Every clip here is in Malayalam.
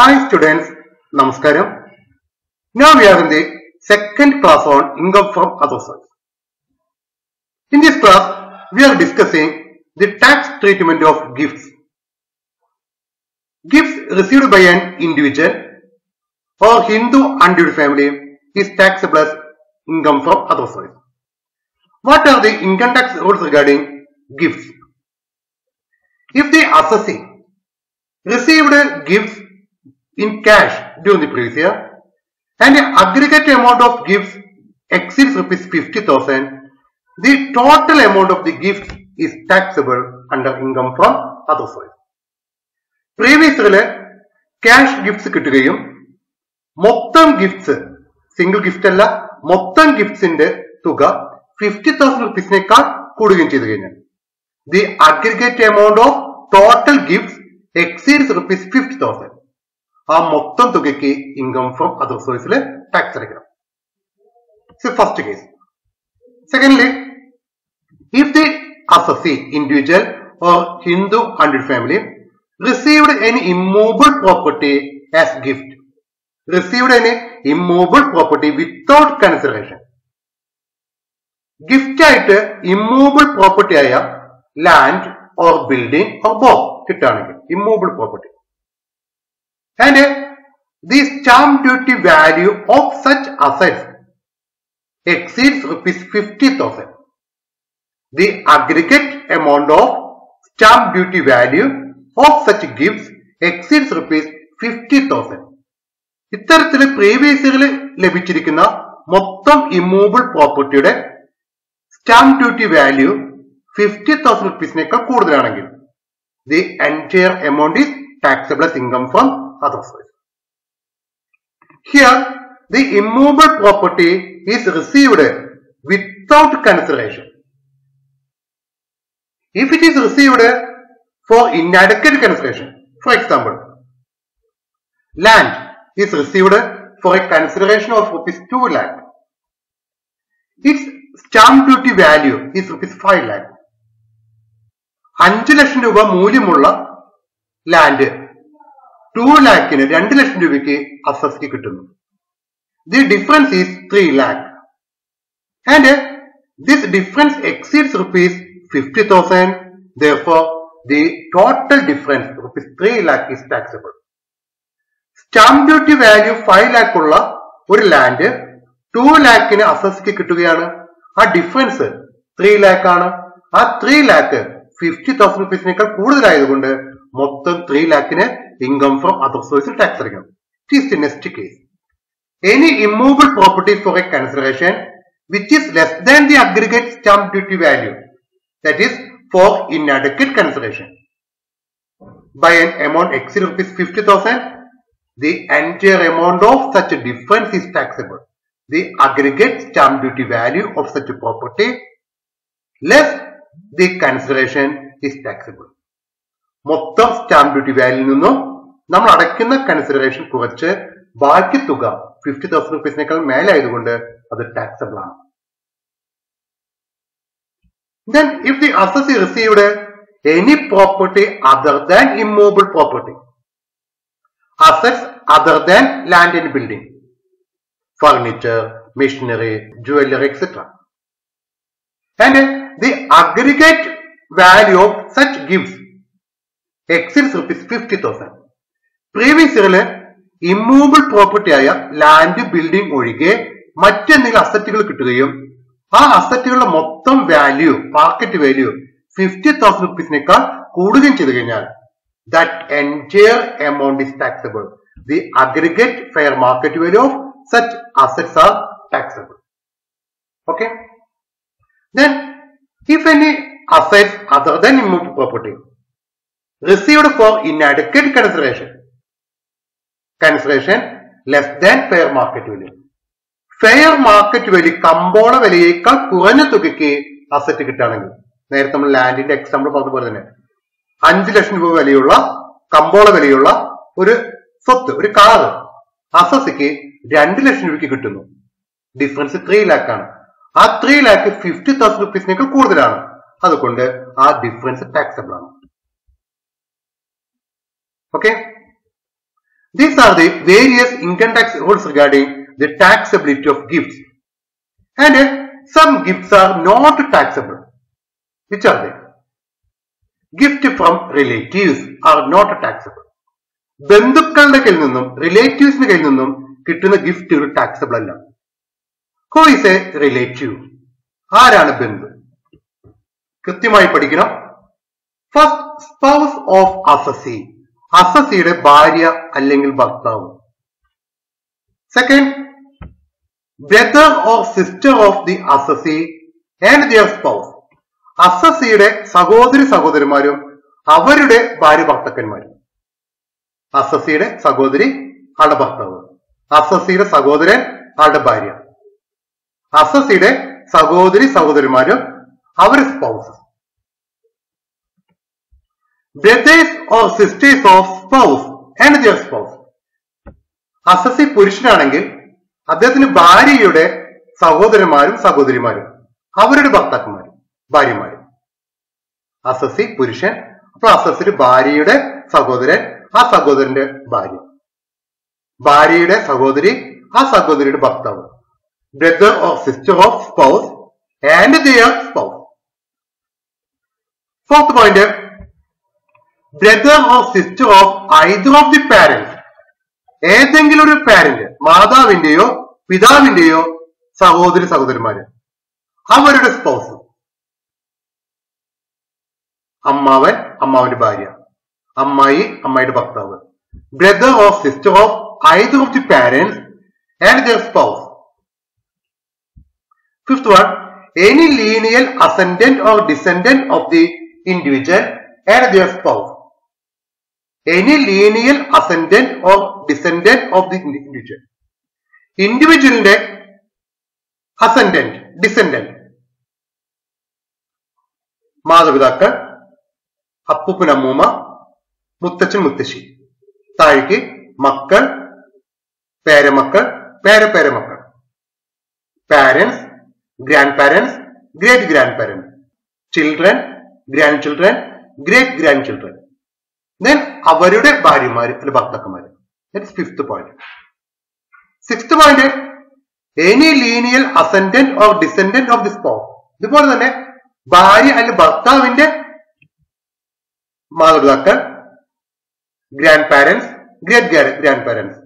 Hi students, Namaskaram. Now we are in the second class on income from other source. In this class, we are discussing the tax treatment of gifts. Gifts received by an individual or Hindu undivided family is taxable as income from other source. What are the income tax rules regarding gifts? If the assessee received gifts in cash during the previous year and the aggregate amount of gifts exceeds rupees 50,000, the total amount of the gift is taxable under income from other source. Previous ഇയറിൽ ക്യാഷ് ഗിഫ്റ്റ്സ് കിട്ടുകയും മൊത്തം ഗിഫ്റ്റ്സ് സിംഗിൾ ഗിഫ്റ്റ് അല്ല മൊത്തം ഗിഫ്റ്റ്സിന്റെ തുക ഫിഫ്റ്റി തൗസൻഡ് റുപ്പീസിനേക്കാൾ കൂടുകയും ചെയ്തു കഴിഞ്ഞാൽ the aggregate amount of total gifts exceeds rupees fifty thousand ആ മൊത്തം തുകയ്ക്ക് ഇൻകം ഫ്രം അതർ സോഴ്സിൽ ടാക്സ് അടയ്ക്കണം. First case secondly if the assessee individual or Hindu undivided family received any immovable property as gift received any immovable property without consideration ഗിഫ്റ്റ് ആയിട്ട് ഇമ്മൂവബിൾ പ്രോപ്പർട്ടി ആയ ലാൻഡ് ഓർ ബിൽഡിംഗ് ഓർ ബോ കിട്ടുകയാണെങ്കിൽ immovable property and the stamp duty value of such assets exceeds rupees 50,000. The aggregate amount of stamp duty value of such gifts exceeds rupees 50,000. ഇത്തരത്തിൽ പ്രീവിയസ് ഇയറിൽ ലഭിച്ചിരിക്കുന്ന മൊത്തം ഇമ്മൂവബിൾ പ്രോപ്പർട്ടിയുടെ stamp duty value fifty thousand റുപ്പീസിനേക്കാൾ കൂടുതലാണെങ്കിൽ the entire amount is taxable income from Other source here the immovable property is received without consideration if it is received for inadequate consideration. For example, land is received for a consideration of rupees 2 lakh. Its stamp duty value is rupees 5 lakh. അഞ്ച് ലക്ഷം രൂപ മൂല്യമുള്ള ലാൻഡ് ടു ലാക്കിന് രണ്ട് ലക്ഷം രൂപയ്ക്ക് അസസ്റ്റി കിട്ടുന്നു the difference is three lakh and this difference exceeds rupees fifty 50,000. Therefore, the total difference, rupees 3 lakh is taxable. Stamp duty value five lakh ഉള്ള ഒരു ലാൻഡ് ടു ലാക്കിന് അസസ്റ്റി കിട്ടുകയാണ് ആ ഡിഫറൻസ് ത്രീ ലാക്ക് ആണ് ആ ത്രീ ലാക്ക് ഫിഫ്റ്റി തൗസൻഡ് റുപ്പീസിനേക്കാൾ കൂടുതലായതുകൊണ്ട് മൊത്തം ത്രീ ലാക്കിന് ഇൻകം ഫ്രം അതർ സോഴ്സിൽ ടാക്സ് അടയ്ക്കണം it is the next case any immovable property for a consideration which is less than the aggregate stamp duty value that is for inadequate consideration by an amount exceed rupees 50,000 the entire amount of such a difference is taxable the aggregate stamp duty value of such a property less the consideration is taxable മൊത്തം സ്റ്റാമ്പ് ഡ്യൂട്ടി വാല്യൂ നിന്നും നമ്മൾ അടയ്ക്കുന്ന കൺസിഡറേഷൻ കുറച്ച് ബാക്കി തുക ഫിഫ്റ്റി തൗസൻഡ് റുപ്പീസിനേക്കാൾ മേലായതുകൊണ്ട് അത് ടാക്സബിൾ ആണ്. Then if the assessee received any property other than immovable property assets other than land and building furniture machinery jewellery etcetera and the aggregate value of such gift exceeds rupees fifty thousand previous ഇയറിൽ ഇമ്മൂവബിൾ പ്രോപ്പർട്ടി ആയ ലാൻഡ് ബിൽഡിംഗ് ഒഴികെ മറ്റെന്തെങ്കിലും അസറ്റുകൾ കിട്ടുകയും ആ അസറ്റുകളുടെ മൊത്തം value market value fifty thousand റുപ്പീസിനേക്കാൾ കൂടുകയും ചെയ്തു കഴിഞ്ഞാൽ that entire amount is taxable the aggregate fair market value of such assets are taxable okay then if any assets other than immovable property received for inadequate consideration consideration less than fair market value fair market value കമ്പോള വിലയേക്കാൾ കുറഞ്ഞ തുകയ്ക്ക് അസറ്റ് കിട്ടുകയാണെങ്കിൽ നേരത്തെ നമ്മൾ ലാൻഡിന്റെ എക്സാമ്പിൾ പറഞ്ഞ പോലെ തന്നെ അഞ്ച് ലക്ഷം രൂപ വിലയുള്ള കമ്പോള വിലയുള്ള ഒരു സ്വത്ത് ഒരു കാറ് അസസിക്ക് രണ്ട് ലക്ഷം രൂപയ്ക്ക് കിട്ടുന്നു. ഡിഫറൻസ് ത്രീ ലാക്ക് ആണ്. ആ ത്രീ ലാക്ക് ഫിഫ്റ്റി തൗസൻഡ് റുപ്പീസിനേക്കാൾ കൂടുതലാണ്. അതുകൊണ്ട് ആ ഡിഫറൻസ് ടാക്സബിൾ ആണ്. Okay These are the various income tax rules regarding the taxability of gifts. And uh, some gifts are not taxable. Which are they? Gift from relatives are not taxable. ബന്ധുക്കളുടെ കയ്യിൽ നിന്നും റിലേറ്റീവ്സിന്റെ കയ്യിൽ നിന്നും കിട്ടുന്ന ഗിഫ്റ്റുകൾ ടാക്സബിൾ അല്ല ഹു ഇസ് എ റിലേറ്റീവ് ആരാണ് ബന്ധു കൃത്യമായി പഠിക്കണം ഫസ്റ്റ് സ്പൗസ് ഓഫ് അസസി അസസിയുടെ ഭാര്യ അല്ലെങ്കിൽ ഭർത്താവ്. Second brother or sister of the assessee and their spouse അസസിയുടെ സഹോദരി സഹോദരന്മാരും അവരുടെ ഭാര്യ ഭർത്തക്കന്മാരും. അസസിയുടെ സഹോദരി ആളുടെ ഭർത്താവ്. അസസിയുടെ സഹോദരൻ ആളുടെ ഭാര്യ. അസസിയുടെ സഹോദരി സഹോദരന്മാരും അവരുടെ spouses brothers or sisters of spouse and their spouse assessee പുരുഷനാണെങ്കിൽ അദ്ദേഹത്തിന് ഭാര്യയുടെ സഹോദരന്മാരും സഹോദരിമാരും അവരുടെ ഭർത്താക്കന്മാരും ഭാര്യമാരും. അസസി പുരുഷൻ അപ്പൊ അസസിന് ഭാര്യയുടെ സഹോദരൻ ആ സഹോദരന്റെ ഭാര്യ. ഭാര്യയുടെ സഹോദരി ആ സഹോദരിയുടെ ഭർത്താവ്. Brother of sister of spouse and their spouse fourth point brother of sister of either of the parent ഏതെങ്കിലും ഒരു പാരന്റ് മാതാവിന്റെയോ പിതാവിന്റെയോ സഹോദരി സഹോദരന്മാര് അവരുടെ സ്പോസ് അമ്മാവൻ അമ്മാവന്റെ ഭാര്യ. അമ്മായി അമ്മായിയുടെ ഭർത്താവ്. Brother of sister of either of the parents and their spouse fifth one any lineal ascendant or descendant of the individual and their spouse any lineal ascendant or descendant of the individual ഇൻഡിവിജ്വലിന്റെ അസെൻഡന്റ് ഡിസെൻഡന്റ് മാതാപിതാക്കൾ അപ്പുപ്പനമ്മൂമ്മ മുത്തച്ഛൻ മുത്തശ്ശി. താഴേക്ക് മക്കൾ പേരമക്കൾ പേരപ്പേരമക്കൾ parents grandparents great grandparents children grandchildren great grandchildren then അവരുടെ ഭാര്യമാര് അല്ലെ ഭർത്താക്കന്മാര്. That's fifth point sixth point any lineal ascendant or descendant of this spouse ഇതുപോലെ തന്നെ ഭാര്യ അല്ലെങ്കിൽ ഭർത്താവിന്റെ മാതാപിതാക്കൾ grandparents great grandparents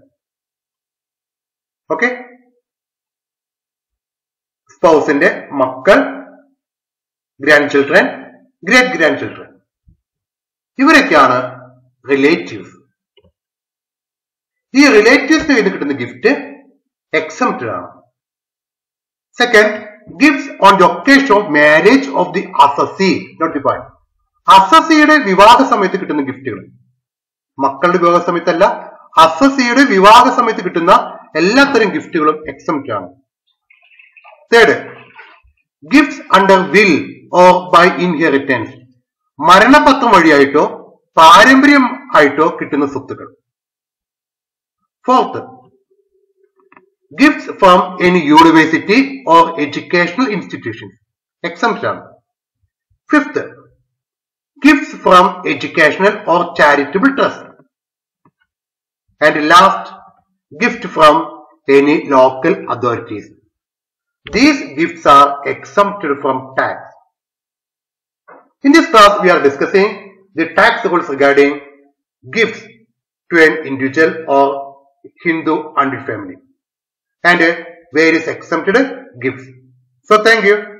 okay സ്പൗസിന്റെ മക്കൾ grand children great grand children ഇവരൊക്കെയാണ് റിലേറ്റീവ്സ് ഈ റിലേറ്റീവ്സിന് വേണ്ടി കിട്ടുന്ന ഗിഫ്റ്റ് എക്സംപ്റ്റഡ് ആണ്. Second gifts on the occasion of marriage of the assessee note define അസസിയുടെ വിവാഹ സമയത്ത് കിട്ടുന്ന ഗിഫ്റ്റുകൾ മക്കളുടെ വിവാഹ സമയത്തല്ല അസസിയുടെ വിവാഹ സമയത്ത് കിട്ടുന്ന എല്ലാത്തരം ഗിഫ്റ്റുകളും എക്സംപ്റ്റ് ആണ്. Third gifts under will or by inheritance മരണപത്രം വഴിയായിട്ടോ പാരമ്പര്യം ആയിട്ടോ കിട്ടുന്ന സ്വത്തുക്കൾ. Fourth gifts from any university or educational institutions exempt ആണ്. Fifth gifts from educational or charitable trust and last gift from any local authorities These gifts are exempted from tax. In this class, we are discussing the tax rules regarding gifts to an individual or Hindu and family and uh, various exempted gifts. So, thank you.